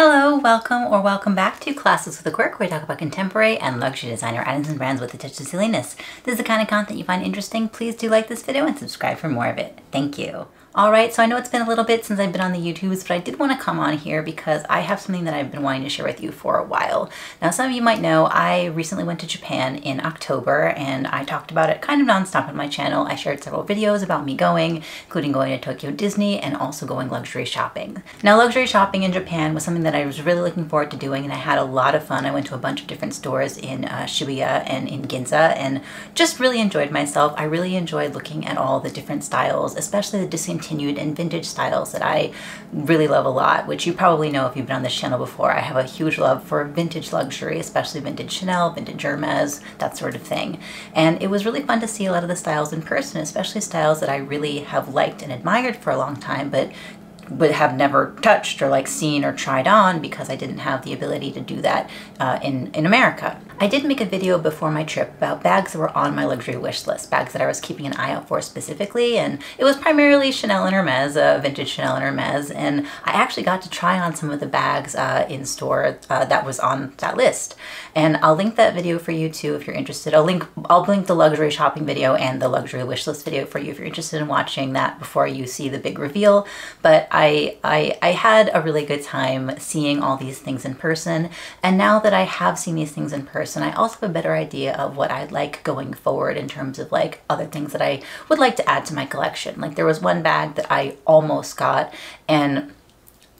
Hello, welcome or welcome back to Classics with a Quirk, where we talk about contemporary and luxury designer items and brands with a touch of silliness. This is the kind of content you find interesting. Please do like this video and subscribe for more of it. Thank you. Alright, so I know it's been a little bit since I've been on the YouTubes, but I did want to come on here because I have something that I've been wanting to share with you for a while. Now, some of you might know I recently went to Japan in October and I talked about it kind of nonstop on my channel. I shared several videos about me going, including going to Tokyo Disney and also going luxury shopping. Now, luxury shopping in Japan was something that I was really looking forward to doing and I had a lot of fun. I went to a bunch of different stores in uh, Shibuya and in Ginza and just really enjoyed myself. I really enjoyed looking at all the different styles, especially the discontinued continued and vintage styles that I really love a lot, which you probably know if you've been on this channel before. I have a huge love for vintage luxury, especially vintage Chanel, vintage Hermes, that sort of thing. And it was really fun to see a lot of the styles in person, especially styles that I really have liked and admired for a long time, but would have never touched or like seen or tried on because I didn't have the ability to do that uh, in, in America. I did make a video before my trip about bags that were on my luxury wish list, bags that I was keeping an eye out for specifically, and it was primarily Chanel and Hermes, uh, vintage Chanel and Hermes, and I actually got to try on some of the bags uh, in store uh, that was on that list. And I'll link that video for you too if you're interested. I'll link, I'll link the luxury shopping video and the luxury wish list video for you if you're interested in watching that before you see the big reveal. But I, I, I had a really good time seeing all these things in person, and now that I have seen these things in person, I also have a better idea of what I'd like going forward in terms of like other things that I would like to add to my collection. Like there was one bag that I almost got and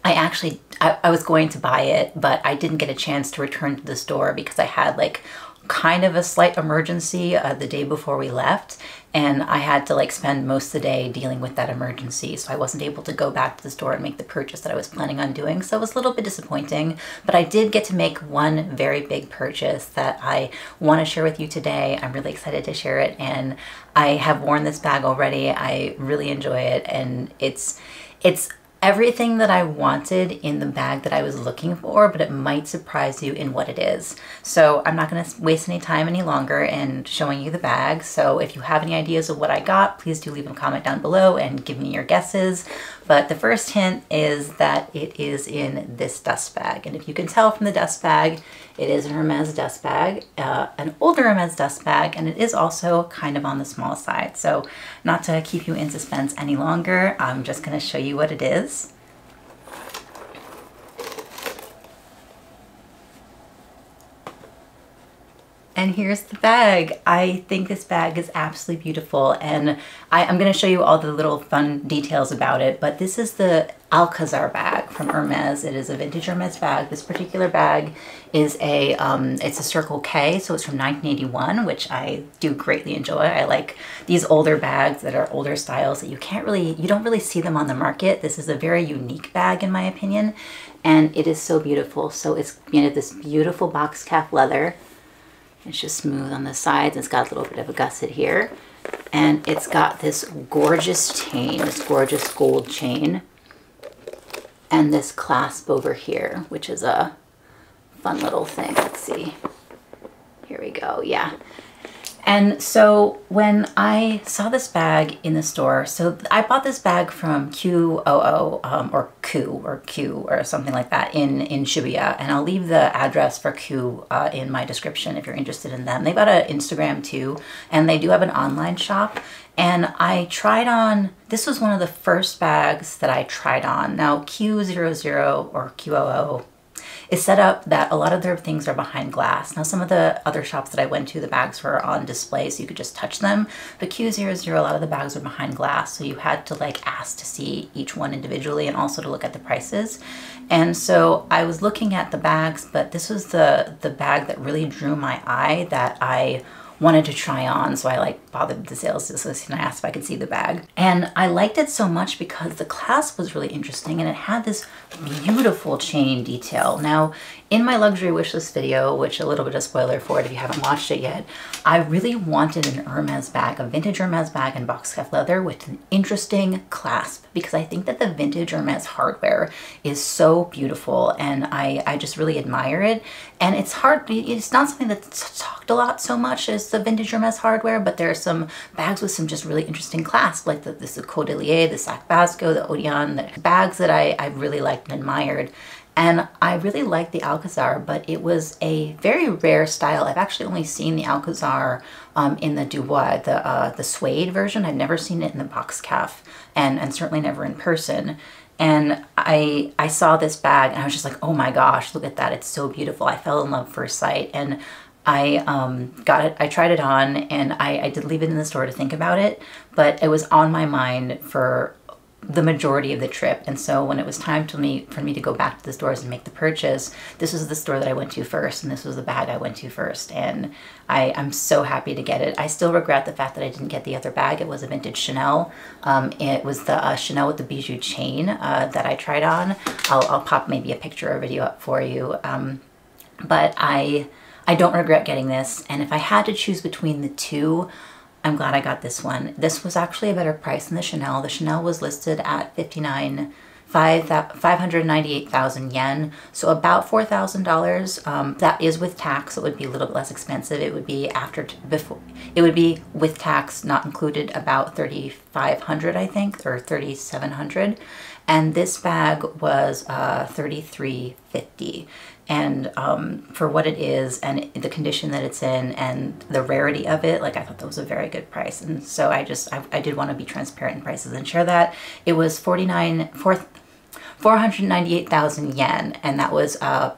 I actually, I, I was going to buy it, but I didn't get a chance to return to the store because I had like kind of a slight emergency uh, the day before we left and I had to like spend most of the day dealing with that emergency so I wasn't able to go back to the store and make the purchase that I was planning on doing so it was a little bit disappointing but I did get to make one very big purchase that I want to share with you today. I'm really excited to share it and I have worn this bag already. I really enjoy it and it's it's everything that I wanted in the bag that I was looking for, but it might surprise you in what it is. So I'm not gonna waste any time any longer in showing you the bag. So if you have any ideas of what I got, please do leave a comment down below and give me your guesses. But the first hint is that it is in this dust bag. And if you can tell from the dust bag, it is a Hermes dust bag, uh, an older Hermes dust bag, and it is also kind of on the small side. So not to keep you in suspense any longer, I'm just gonna show you what it is. And here's the bag. I think this bag is absolutely beautiful and I, am gonna show you all the little fun details about it, but this is the Alcazar bag from Hermes. It is a vintage Hermes bag. This particular bag is a, um, it's a Circle K, so it's from 1981, which I do greatly enjoy. I like these older bags that are older styles that you can't really, you don't really see them on the market. This is a very unique bag in my opinion, and it is so beautiful. So it's made of this beautiful box calf leather. It's just smooth on the sides. It's got a little bit of a gusset here. And it's got this gorgeous chain, this gorgeous gold chain. And this clasp over here, which is a fun little thing. Let's see. Here we go. Yeah. And so when I saw this bag in the store, so I bought this bag from QOO um, or Q or Q or something like that in, in Shibuya. And I'll leave the address for Q uh, in my description if you're interested in them. They've got an Instagram too, and they do have an online shop. And I tried on, this was one of the first bags that I tried on. Now QOO or QOO, is set up that a lot of their things are behind glass. Now some of the other shops that I went to, the bags were on display so you could just touch them. But QOO, a lot of the bags are behind glass so you had to like ask to see each one individually and also to look at the prices. And so I was looking at the bags, but this was the, the bag that really drew my eye that I wanted to try on. So I like bothered the sales assistant and I asked if I could see the bag. And I liked it so much because the clasp was really interesting and it had this beautiful chain detail. Now, in my luxury wishlist video, which a little bit of spoiler for it if you haven't watched it yet, I really wanted an Hermes bag, a vintage Hermes bag in box calf leather with an interesting clasp because I think that the vintage Hermes hardware is so beautiful and I, I just really admire it. And it's hard, it's not something that's talked a lot so much as the vintage Hermes hardware, but there are some bags with some just really interesting clasp, like the, this Cordelier, the Sac Basco, the Odeon, the bags that I, I really liked and admired. And I really liked the Alcazar, but it was a very rare style. I've actually only seen the Alcazar um, in the Doblis, the uh, the suede version. I've never seen it in the box calf, and and certainly never in person. And I I saw this bag and I was just like, oh my gosh, look at that! It's so beautiful. I fell in love first sight, and I um, got it. I tried it on, and I, I did leave it in the store to think about it, but it was on my mind for the majority of the trip. And so when it was time to me for me to go back to the stores and make the purchase, this was the store that I went to first and this was the bag I went to first. And I, I'm so happy to get it. I still regret the fact that I didn't get the other bag. It was a vintage Chanel. Um, it was the uh, Chanel with the bijou chain uh, that I tried on. I'll, I'll pop maybe a picture or video up for you. Um, but I, I don't regret getting this. And if I had to choose between the two, I'm glad I got this one. This was actually a better price than the Chanel. The Chanel was listed at 59 5, 598,000 yen, so about $4,000. Um, that is with tax, it would be a little bit less expensive. It would be after, before, it would be with tax, not included, about 3,500, I think, or 3,700. And this bag was uh, 3350 and um, for what it is and the condition that it's in and the rarity of it like I thought that was a very good price. And so I just I, I did want to be transparent in prices and share that. It was 49 4 498,000 yen and that was uh,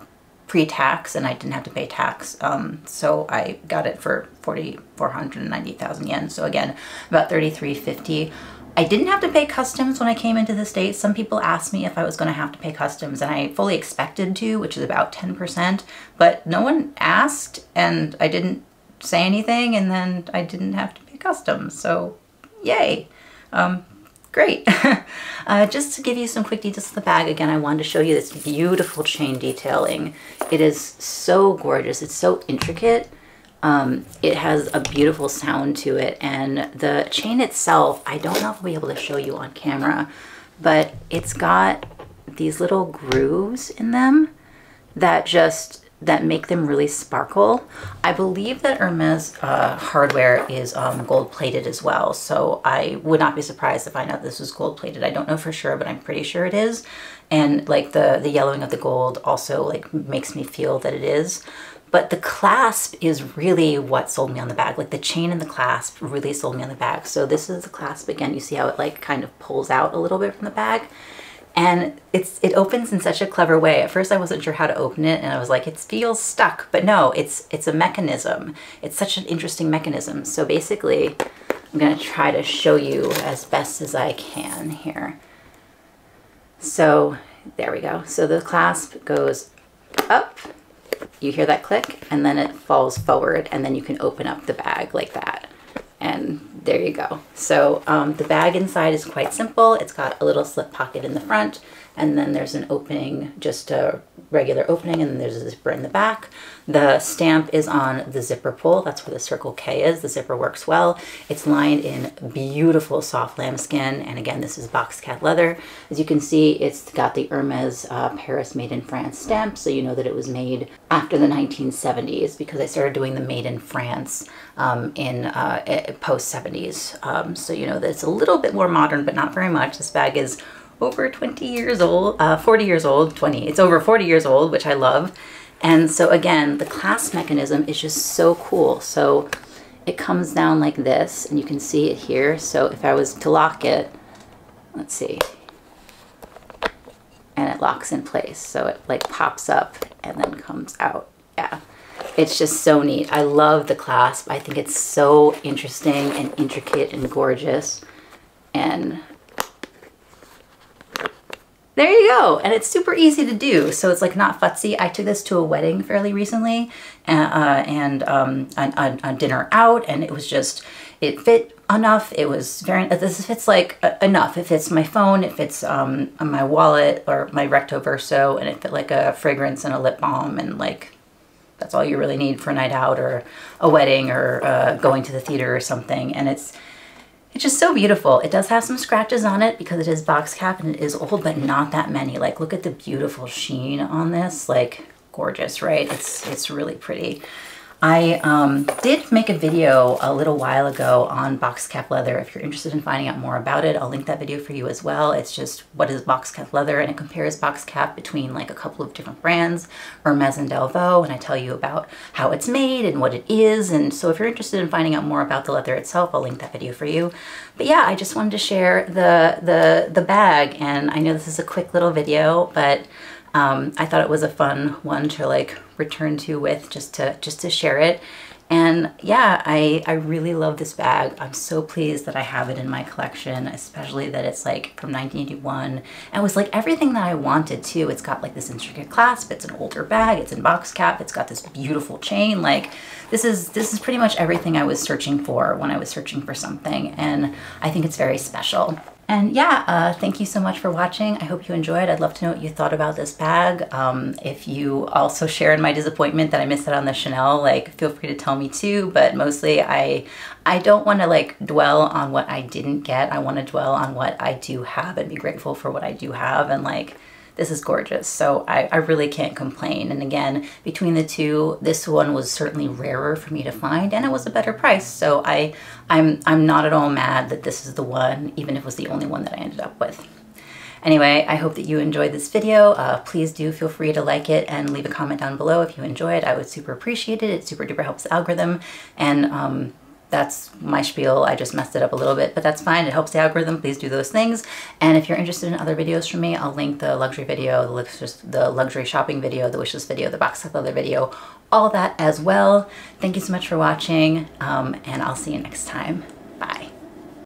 pre-tax and I didn't have to pay tax um, so I got it for 40 498,000 yen. So again about 3350 I didn't have to pay customs when I came into the States. Some people asked me if I was going to have to pay customs and I fully expected to, which is about 10%, but no one asked and I didn't say anything and then I didn't have to pay customs. So yay. Um, great. uh, just to give you some quick details of the bag, again, I wanted to show you this beautiful chain detailing. It is so gorgeous. It's so intricate. Um, it has a beautiful sound to it and the chain itself, I don't know if I'll be able to show you on camera, but it's got these little grooves in them that just that make them really sparkle. I believe that Hermes uh, hardware is um, gold plated as well, so I would not be surprised to find out this was gold plated. I don't know for sure, but I'm pretty sure it is. And like the, the yellowing of the gold also like makes me feel that it is. But the clasp is really what sold me on the bag. Like the chain and the clasp really sold me on the bag. So this is the clasp again. You see how it like kind of pulls out a little bit from the bag. And it's it opens in such a clever way. At first I wasn't sure how to open it and I was like, it feels stuck. But no, it's it's a mechanism. It's such an interesting mechanism. So basically, I'm gonna try to show you as best as I can here. So there we go. So the clasp goes up you hear that click and then it falls forward and then you can open up the bag like that. And there you go. So um, the bag inside is quite simple. It's got a little slip pocket in the front and then there's an opening, just a regular opening, and there's a zipper in the back. The stamp is on the zipper pull. That's where the Circle K is. The zipper works well. It's lined in beautiful soft lambskin, and again, this is box calf leather. As you can see, it's got the Hermes uh, Paris Made in France stamp, so you know that it was made after the 1970s because I started doing the Made in France um, in uh, post 70s. Um, so you know that it's a little bit more modern, but not very much. This bag is over 20 years old, uh, 40 years old, 20. It's over 40 years old, which I love. And so again, the clasp mechanism is just so cool. So it comes down like this and you can see it here. So if I was to lock it, let's see, and it locks in place. So it like pops up and then comes out. Yeah, it's just so neat. I love the clasp. I think it's so interesting and intricate and gorgeous. And there you go. And it's super easy to do. So it's like not futzy. I took this to a wedding fairly recently uh, uh, and um, dinner out and it was just, it fit enough. It was very, this fits like uh, enough. It fits my phone, it fits um, my wallet or my recto verso and it fit like a fragrance and a lip balm and like that's all you really need for a night out or a wedding or uh, going to the theater or something. And it's, it's just so beautiful. It does have some scratches on it because it is box calf and it is old, but not that many. Like, look at the beautiful sheen on this. Like, gorgeous, right? It's, it's really pretty. I um, did make a video a little while ago on box calf leather. If you're interested in finding out more about it, I'll link that video for you as well. It's just what is box calf leather and it compares box calf between like a couple of different brands, Hermes and Delvaux, and I tell you about how it's made and what it is. And so if you're interested in finding out more about the leather itself, I'll link that video for you. But yeah, I just wanted to share the, the, the bag and I know this is a quick little video, but um, I thought it was a fun one to like return to with just to just to share it. And yeah, I, I really love this bag. I'm so pleased that I have it in my collection, especially that it's like from 1981. And it was like everything that I wanted too. It's got like this intricate clasp, it's an older bag, it's in box calf, it's got this beautiful chain. Like this is, this is pretty much everything I was searching for when I was searching for something. And I think it's very special. And yeah, uh, thank you so much for watching. I hope you enjoyed. I'd love to know what you thought about this bag. Um, if you also share in my disappointment that I missed out on the Chanel, like feel free to tell me too. But mostly I, I don't want to like dwell on what I didn't get. I want to dwell on what I do have and be grateful for what I do have and like this is gorgeous. So I, I really can't complain. And again, between the two, this one was certainly rarer for me to find and it was a better price. So I, I'm, I'm not at all mad that this is the one, even if it was the only one that I ended up with. Anyway, I hope that you enjoyed this video. Uh, please do feel free to like it and leave a comment down below if you enjoy it. I would super appreciate it. It super duper helps the algorithm. And um, that's my spiel. I just messed it up a little bit, but that's fine. It helps the algorithm. Please do those things. And if you're interested in other videos from me, I'll link the luxury video, the luxury shopping video, the wishlist video, the box calf leather video, all that as well. Thank you so much for watching, um, and I'll see you next time.